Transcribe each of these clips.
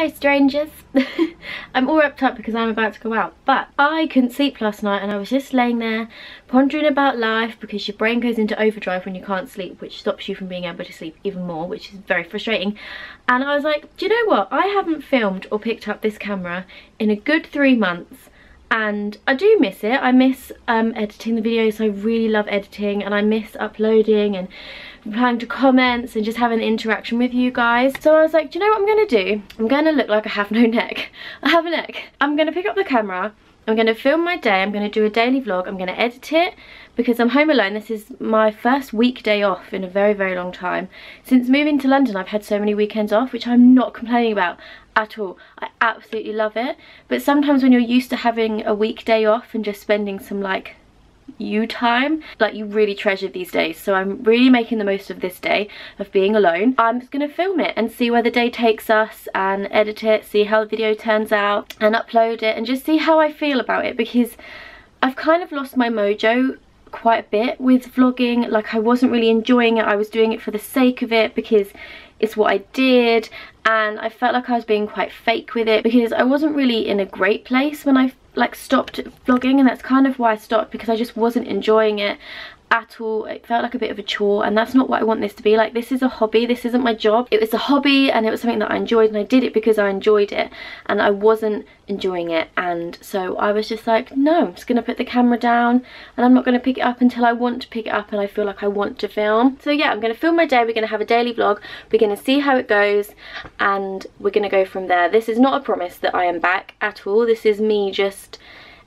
Hello strangers. I'm all wrapped up because I'm about to go out. But I couldn't sleep last night and I was just laying there pondering about life because your brain goes into overdrive when you can't sleep which stops you from being able to sleep even more which is very frustrating. And I was like do you know what? I haven't filmed or picked up this camera in a good three months and I do miss it. I miss um, editing the videos. I really love editing and I miss uploading and replying to comments and just having interaction with you guys. So I was like, do you know what I'm going to do? I'm going to look like I have no neck. I have a neck. I'm going to pick up the camera. I'm going to film my day. I'm going to do a daily vlog. I'm going to edit it because I'm home alone. This is my first weekday off in a very, very long time. Since moving to London, I've had so many weekends off, which I'm not complaining about at all. I absolutely love it. But sometimes when you're used to having a weekday off and just spending some like you time like you really treasure these days so I'm really making the most of this day of being alone I'm just gonna film it and see where the day takes us and edit it see how the video turns out and upload it and just see how I feel about it because I've kind of lost my mojo quite a bit with vlogging like I wasn't really enjoying it I was doing it for the sake of it because it's what I did and I felt like I was being quite fake with it because I wasn't really in a great place when I like stopped vlogging and that's kind of why I stopped because I just wasn't enjoying it at all. It felt like a bit of a chore and that's not what I want this to be. Like this is a hobby. This isn't my job. It was a hobby and it was something that I enjoyed and I did it because I enjoyed it and I wasn't enjoying it. And so I was just like no I'm just gonna put the camera down and I'm not gonna pick it up until I want to pick it up and I feel like I want to film. So yeah I'm gonna film my day. We're gonna have a daily vlog. We're gonna see how it goes and we're gonna go from there. This is not a promise that I am back at all. This is me just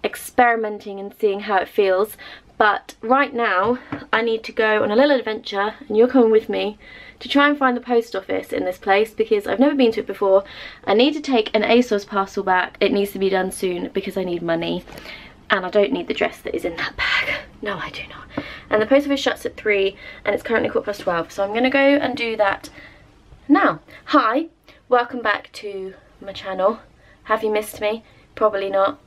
experimenting and seeing how it feels but right now I need to go on a little adventure and you're coming with me to try and find the post office in this place because I've never been to it before. I need to take an ASOS parcel back. It needs to be done soon because I need money and I don't need the dress that is in that bag. No, I do not. And the post office shuts at 3 and it's currently quarter past 12 so I'm going to go and do that now. Hi, welcome back to my channel. Have you missed me? Probably not.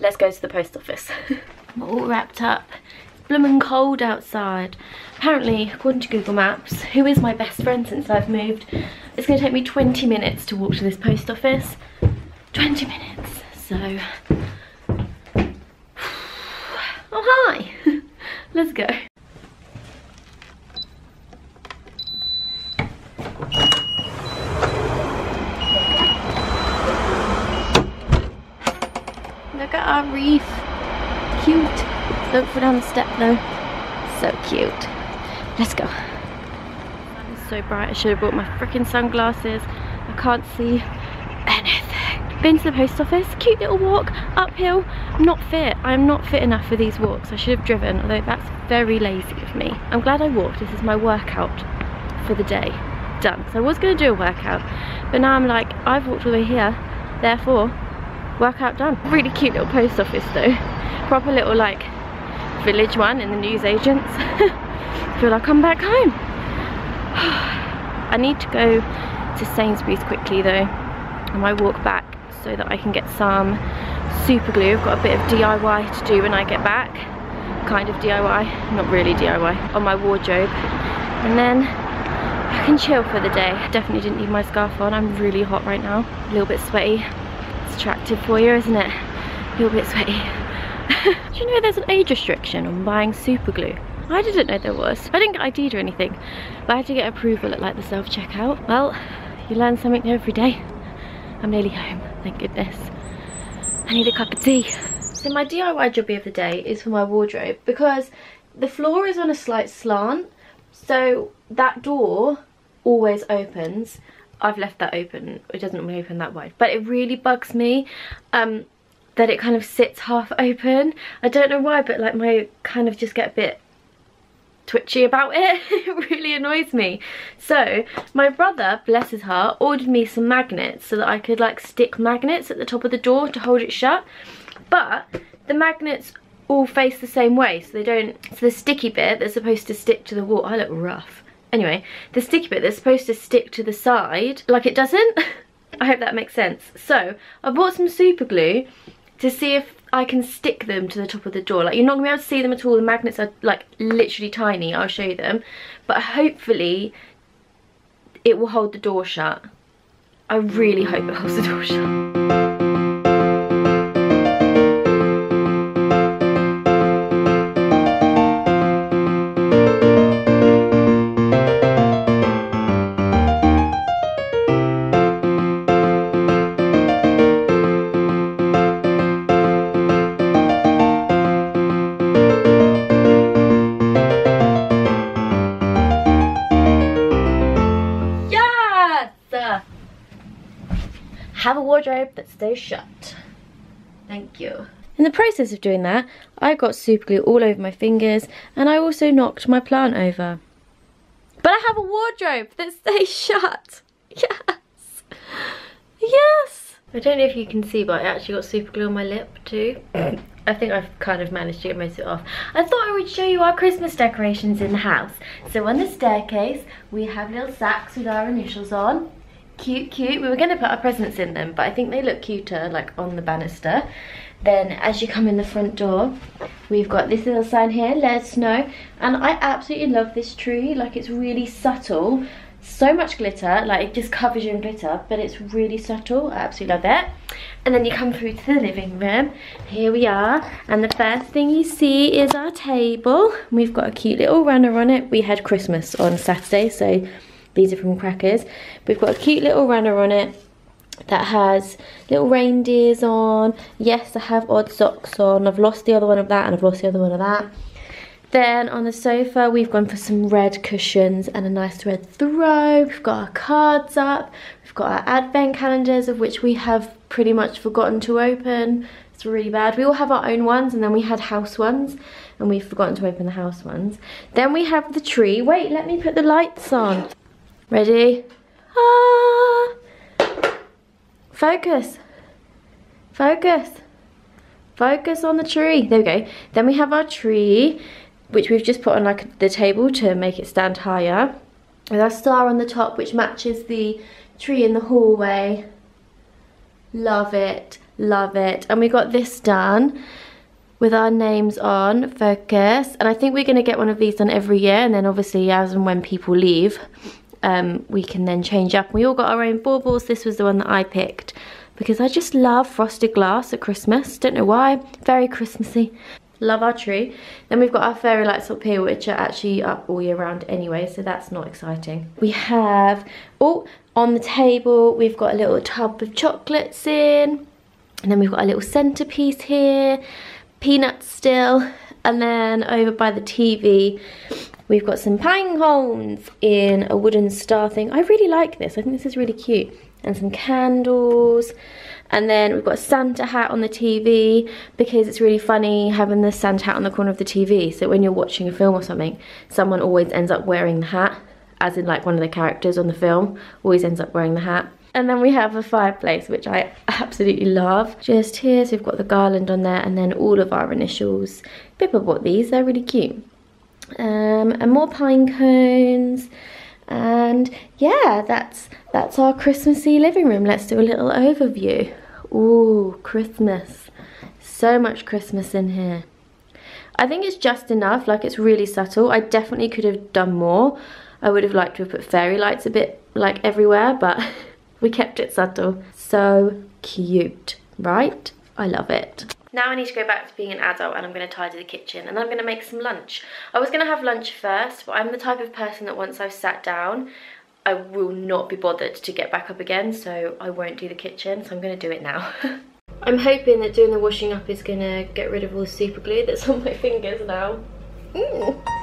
Let's go to the post office. I'm all wrapped up. It's blooming cold outside. Apparently, according to Google Maps, who is my best friend since I've moved, it's going to take me 20 minutes to walk to this post office. 20 minutes. So, oh hi. Let's go. Look at our reef cute. Don't fall down the step though. So cute. Let's go. It's so bright. I should have brought my freaking sunglasses. I can't see anything. Been to the post office. Cute little walk uphill. Not fit. I'm not fit enough for these walks. I should have driven, although that's very lazy of me. I'm glad I walked. This is my workout for the day. Done. So I was going to do a workout, but now I'm like, I've walked all the way here, therefore, workout done. Really cute little post office though proper little like village one in the newsagents. feel like I'm back home. I need to go to Sainsbury's quickly though on my walk back so that I can get some super glue. I've got a bit of DIY to do when I get back. Kind of DIY, not really DIY, on my wardrobe. And then I can chill for the day. Definitely didn't leave my scarf on. I'm really hot right now. A little bit sweaty. It's attractive for you, isn't it? A little bit sweaty. Do you know there's an age restriction on buying super glue? I didn't know there was. I didn't get ID'd or anything, but I had to get approval at like the self-checkout. Well, you learn something new every day. I'm nearly home, thank goodness. I need a cup of tea. So my DIY jobby of the day is for my wardrobe because the floor is on a slight slant, so that door always opens. I've left that open, it doesn't really open that wide, but it really bugs me. Um, that it kind of sits half open. I don't know why, but like my kind of just get a bit twitchy about it. it really annoys me. So my brother, bless his heart, ordered me some magnets so that I could like stick magnets at the top of the door to hold it shut. But the magnets all face the same way so they don't, so the sticky bit that's supposed to stick to the wall, I look rough. Anyway, the sticky bit that's supposed to stick to the side, like it doesn't. I hope that makes sense. So I bought some super glue to see if I can stick them to the top of the door. Like you're not gonna be able to see them at all. The magnets are like literally tiny. I'll show you them. But hopefully it will hold the door shut. I really hope it holds the door shut. Wardrobe that stays shut. Thank you. In the process of doing that, I got super glue all over my fingers and I also knocked my plant over. But I have a wardrobe that stays shut. Yes. Yes. I don't know if you can see, but I actually got super glue on my lip too. I think I've kind of managed to get most of it off. I thought I would show you our Christmas decorations in the house. So on the staircase, we have little sacks with our initials on cute cute. We were going to put our presents in them but i think they look cuter like on the banister. Then as you come in the front door we've got this little sign here let us know. And i absolutely love this tree. Like it's really subtle. So much glitter. Like it just covers you in glitter but it's really subtle. I absolutely love it. And then you come through to the living room. Here we are. And the first thing you see is our table. We've got a cute little runner on it. We had christmas on saturday so these are from Crackers. We've got a cute little runner on it that has little reindeers on. Yes, I have odd socks on. I've lost the other one of that and I've lost the other one of that. Then on the sofa, we've gone for some red cushions and a nice red throw. We've got our cards up. We've got our advent calendars, of which we have pretty much forgotten to open. It's really bad. We all have our own ones and then we had house ones and we've forgotten to open the house ones. Then we have the tree. Wait, let me put the lights on. Ready? Ah! Focus. Focus. Focus on the tree. There we go. Then we have our tree, which we've just put on like the table to make it stand higher. With our star on the top, which matches the tree in the hallway. Love it. Love it. And we got this done with our names on, focus. And I think we're going to get one of these done every year. And then obviously as and when people leave, um, we can then change up. We all got our own baubles. This was the one that I picked because I just love frosted glass at Christmas. Don't know why. Very Christmassy. Love our tree. Then we've got our fairy lights up here, which are actually up all year round anyway, so that's not exciting. We have, oh, on the table, we've got a little tub of chocolates in. And then we've got a little centerpiece here, peanuts still. And then over by the TV, We've got some pine cones in a wooden star thing. I really like this. I think this is really cute. And some candles. And then we've got a Santa hat on the TV because it's really funny having the Santa hat on the corner of the TV. So when you're watching a film or something, someone always ends up wearing the hat. As in like one of the characters on the film always ends up wearing the hat. And then we have a fireplace, which I absolutely love. Just here, so we've got the garland on there and then all of our initials. Pippa bought these, they're really cute. Um, and more pine cones. And yeah that's that's our Christmassy living room. Let's do a little overview. Ooh, Christmas. So much Christmas in here. I think it's just enough like it's really subtle. I definitely could have done more. I would have liked to have put fairy lights a bit like everywhere but we kept it subtle so cute right I love it now I need to go back to being an adult and I'm going to tidy the kitchen and I'm going to make some lunch. I was going to have lunch first, but I'm the type of person that once I've sat down, I will not be bothered to get back up again, so I won't do the kitchen, so I'm going to do it now. I'm hoping that doing the washing up is going to get rid of all the super glue that's on my fingers now. Mm.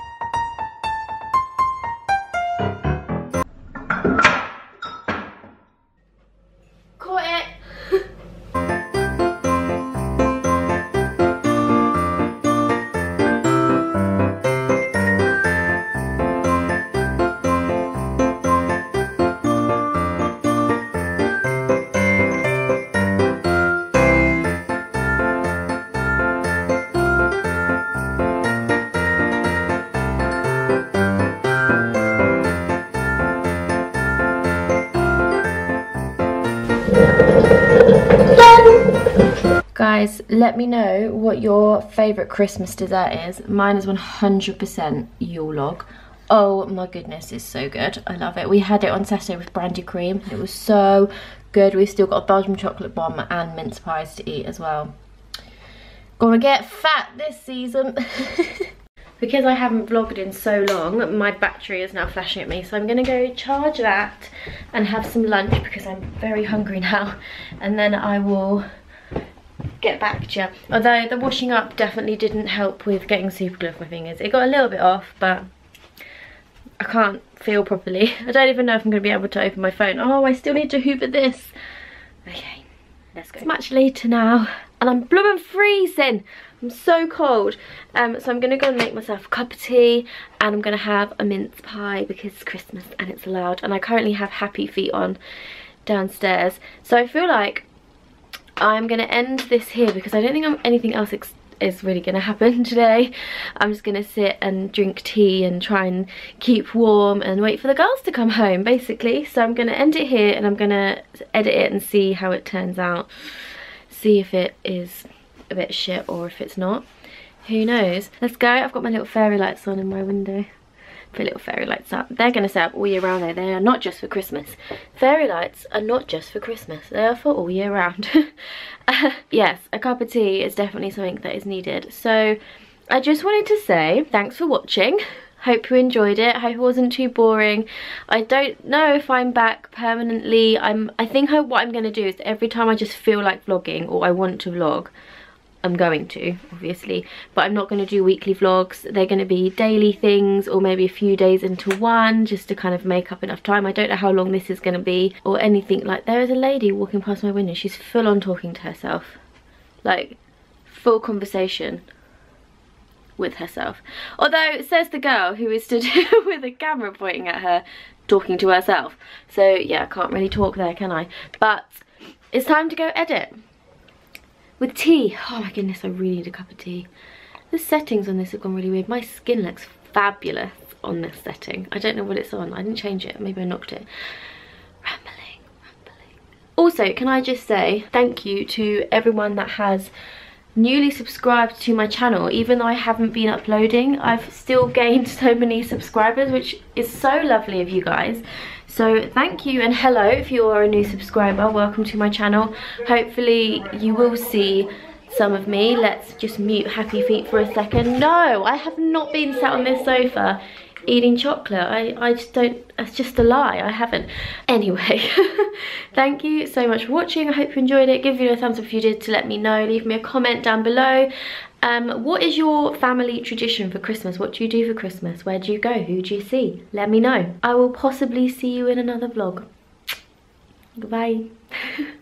Guys, let me know what your favourite Christmas dessert is. Mine is 100% Yule log. Oh my goodness, it's so good. I love it. We had it on Saturday with brandy cream. It was so good. We've still got a Belgian chocolate bomb and mince pies to eat as well. Gonna get fat this season. because I haven't vlogged in so long, my battery is now flashing at me. So I'm gonna go charge that and have some lunch because I'm very hungry now. And then I will get back to you. Although the washing up definitely didn't help with getting super glue off my fingers. It got a little bit off, but I can't feel properly. I don't even know if I'm going to be able to open my phone. Oh, I still need to hoover this. Okay, let's go. It's much later now and I'm blooming freezing. I'm so cold. Um, so I'm going to go and make myself a cup of tea and I'm going to have a mince pie because it's Christmas and it's allowed. And I currently have Happy Feet on downstairs. So I feel like I'm going to end this here because I don't think I'm anything else is really going to happen today. I'm just going to sit and drink tea and try and keep warm and wait for the girls to come home basically. So I'm going to end it here and I'm going to edit it and see how it turns out. See if it is a bit shit or if it's not. Who knows? Let's go. I've got my little fairy lights on in my window put little fairy lights up. They're going to stay up all year round though. They are not just for Christmas. Fairy lights are not just for Christmas. They are for all year round. uh, yes, a cup of tea is definitely something that is needed. So I just wanted to say thanks for watching. Hope you enjoyed it. Hope it wasn't too boring. I don't know if I'm back permanently. I'm. I think I, what I'm going to do is every time I just feel like vlogging or I want to vlog, I'm going to, obviously, but I'm not going to do weekly vlogs. They're going to be daily things or maybe a few days into one just to kind of make up enough time. I don't know how long this is going to be or anything like there is a lady walking past my window. She's full on talking to herself. Like, full conversation with herself. Although, it says the girl who is stood with a camera pointing at her talking to herself. So, yeah, I can't really talk there, can I? But it's time to go edit with tea. Oh my goodness, I really need a cup of tea. The settings on this have gone really weird. My skin looks fabulous on this setting. I don't know what it's on. I didn't change it. Maybe I knocked it. Rambling, rambling. Also, can I just say thank you to everyone that has newly subscribed to my channel even though I haven't been uploading I've still gained so many subscribers which is so lovely of you guys. So thank you and hello if you are a new subscriber welcome to my channel. Hopefully you will see some of me. Let's just mute happy feet for a second. No I have not been sat on this sofa eating chocolate. I, I just don't, it's just a lie, I haven't. Anyway, thank you so much for watching. I hope you enjoyed it. Give me a thumbs up if you did to let me know. Leave me a comment down below. Um, what is your family tradition for Christmas? What do you do for Christmas? Where do you go? Who do you see? Let me know. I will possibly see you in another vlog. Goodbye.